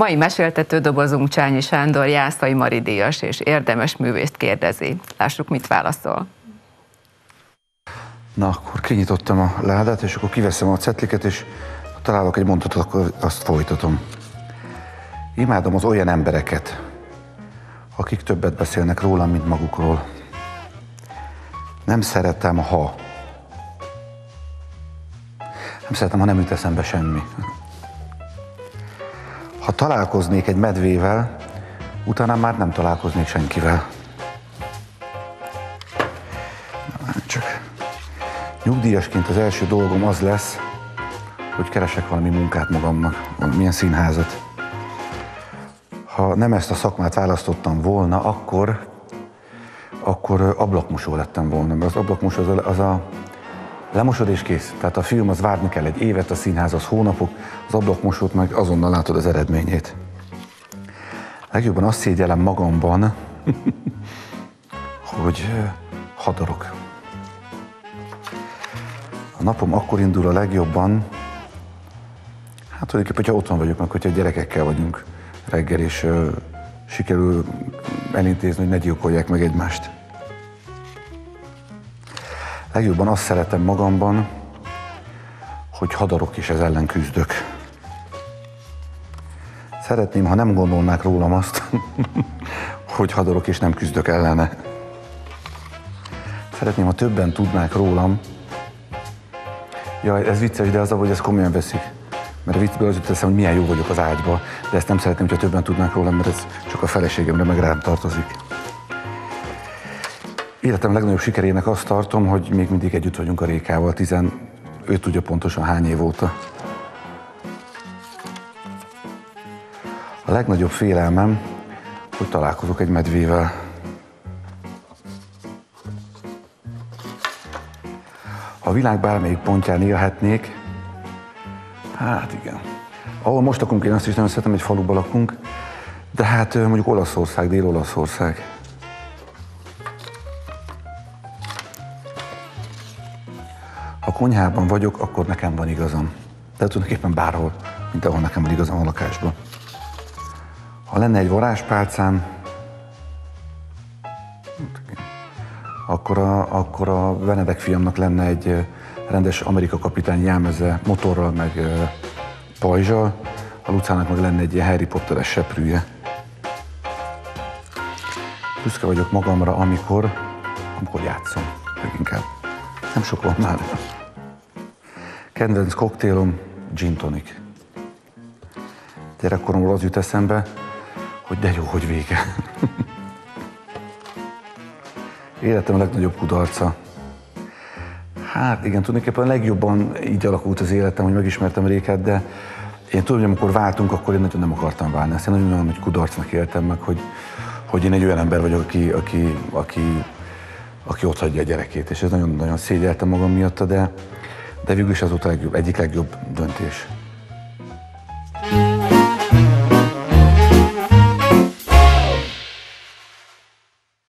Mai meséltető dobozunk Csányi Sándor Jászai Mari Díjas és érdemes művészt kérdezi. Lássuk, mit válaszol. Na, akkor kinyitottam a ládát, és akkor kiveszem a cetliket, és ha találok egy mondatot, akkor azt folytatom. Imádom az olyan embereket, akik többet beszélnek rólam, mint magukról. Nem szeretem, ha. Nem szeretem, ha nem jut eszembe semmi. Ha találkoznék egy medvével, utána már nem találkoznék senkivel. Csak nyugdíjasként az első dolgom az lesz, hogy keresek valami munkát magamnak, valamilyen színházat. Ha nem ezt a szakmát választottam volna, akkor, akkor ablakmosó lettem volna. Mert az ablakmosó az a, az a lemosod és kész. Tehát a film az várni kell egy évet, a színház az hónapok, az ablakmosót meg azonnal látod az eredményét. Legjobban azt szégyellem magamban, hogy hadarok. A napom akkor indul a legjobban, hát tulajdonképpen, hogyha otthon vagyok, meg hogyha gyerekekkel vagyunk reggel, és ö, sikerül elintézni, hogy ne gyilkolják meg egymást. Legjobban azt szeretem magamban, hogy hadarok és ez ellen küzdök. Szeretném, ha nem gondolnák rólam azt, hogy hadarok és nem küzdök ellene. Szeretném, ha többen tudnák rólam. Jaj, ez vicces, de az, hogy ezt komolyan veszik. Mert a viccből az jut hogy milyen jó vagyok az ágyba, de ezt nem szeretném, hogyha többen tudnák rólam, mert ez csak a feleségemre meg rám tartozik. Életem legnagyobb sikerének azt tartom, hogy még mindig együtt vagyunk a Rékával, 15 tudja pontosan hány év óta. A legnagyobb félelmem, hogy találkozok egy medvével. Ha a világ bármelyik pontján élhetnék, hát igen. Ahol most lakunk, én azt is nagyon szeretem, egy faluban lakunk, de hát mondjuk Olaszország, Dél-Olaszország. Ha konyhában vagyok, akkor nekem van igazam. De tulajdonképpen bárhol, mint ahol nekem van igazam a lakásban. Ha lenne egy varázspálcám, akkor a, akkor a Benedek fiamnak lenne egy rendes Amerika kapitány jelmeze motorral, meg pajzsal, a Lucának meg lenne egy ilyen Harry Potteres seprűje. Büszke vagyok magamra, amikor, amikor játszom, leginkább. Nem sok van már. Kedvenc koktélom, gin tonic. Gyerekkoromról az jut eszembe, hogy de jó, hogy vége. Életem a legnagyobb kudarca. Hát igen, tulajdonképpen legjobban így alakult az életem, hogy megismertem Rékát, de én tudom, hogy amikor váltunk, akkor én nagyon nem akartam válni. Ezt én nagyon nagy kudarcnak éltem meg, hogy, hogy én egy olyan ember vagyok, aki, aki, aki, aki ott hagyja a gyerekét, és ez nagyon-nagyon szégyeltem magam miatta, de, de végül is az volt egyik legjobb döntés.